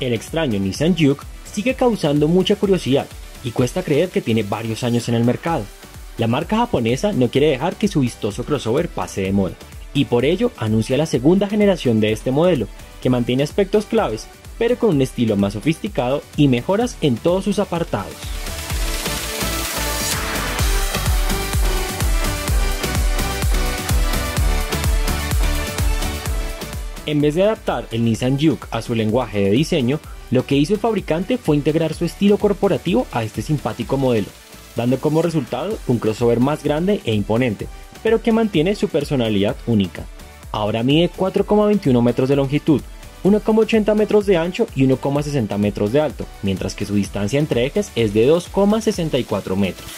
El extraño Nissan Juke sigue causando mucha curiosidad y cuesta creer que tiene varios años en el mercado. La marca japonesa no quiere dejar que su vistoso crossover pase de moda y por ello anuncia la segunda generación de este modelo, que mantiene aspectos claves, pero con un estilo más sofisticado y mejoras en todos sus apartados. En vez de adaptar el Nissan Juke a su lenguaje de diseño, lo que hizo el fabricante fue integrar su estilo corporativo a este simpático modelo, dando como resultado un crossover más grande e imponente, pero que mantiene su personalidad única. Ahora mide 4,21 metros de longitud, 1,80 metros de ancho y 1,60 metros de alto, mientras que su distancia entre ejes es de 2,64 metros.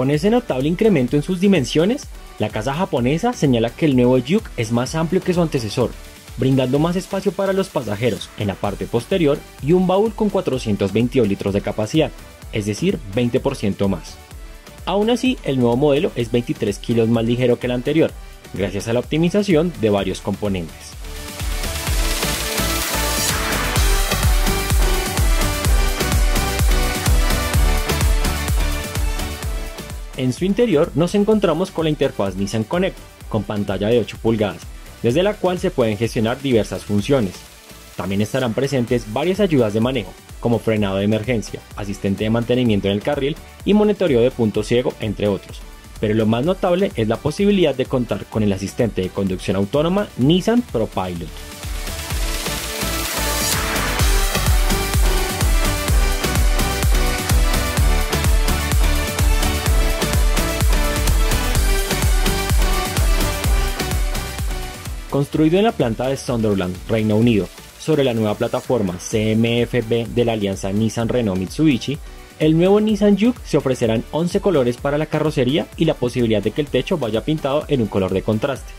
Con ese notable incremento en sus dimensiones, la casa japonesa señala que el nuevo Juke es más amplio que su antecesor, brindando más espacio para los pasajeros en la parte posterior y un baúl con 422 litros de capacidad, es decir, 20% más. Aún así, el nuevo modelo es 23 kilos más ligero que el anterior, gracias a la optimización de varios componentes. En su interior nos encontramos con la interfaz Nissan Connect, con pantalla de 8 pulgadas, desde la cual se pueden gestionar diversas funciones. También estarán presentes varias ayudas de manejo, como frenado de emergencia, asistente de mantenimiento en el carril y monitoreo de punto ciego, entre otros. Pero lo más notable es la posibilidad de contar con el asistente de conducción autónoma Nissan ProPilot. Construido en la planta de Sunderland, Reino Unido, sobre la nueva plataforma CMFB de la alianza Nissan-Renault-Mitsubishi, el nuevo Nissan Juke se ofrecerá 11 colores para la carrocería y la posibilidad de que el techo vaya pintado en un color de contraste.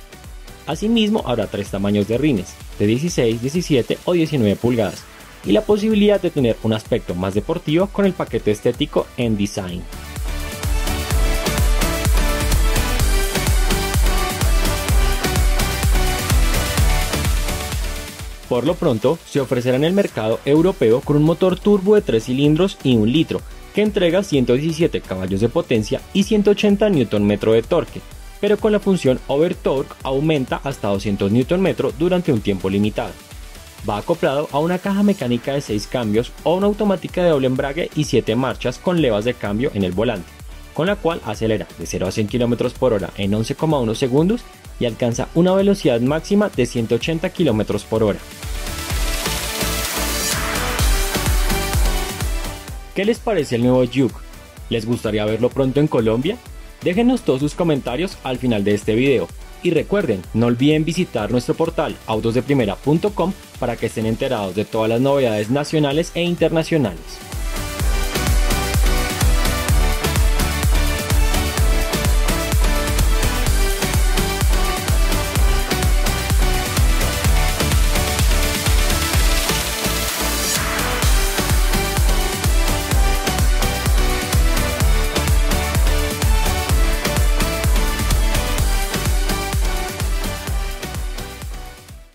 Asimismo, habrá tres tamaños de rines, de 16, 17 o 19 pulgadas, y la posibilidad de tener un aspecto más deportivo con el paquete estético en design. Por lo pronto, se ofrecerá en el mercado europeo con un motor turbo de 3 cilindros y 1 litro, que entrega 117 caballos de potencia y 180 Nm de torque, pero con la función Over Torque aumenta hasta 200 Nm durante un tiempo limitado. Va acoplado a una caja mecánica de 6 cambios o una automática de doble embrague y 7 marchas con levas de cambio en el volante, con la cual acelera de 0 a 100 km por hora en 11,1 segundos y alcanza una velocidad máxima de 180 km por hora. ¿Qué les parece el nuevo Juke? ¿Les gustaría verlo pronto en Colombia? Déjenos todos sus comentarios al final de este video. Y recuerden, no olviden visitar nuestro portal autosdeprimera.com para que estén enterados de todas las novedades nacionales e internacionales.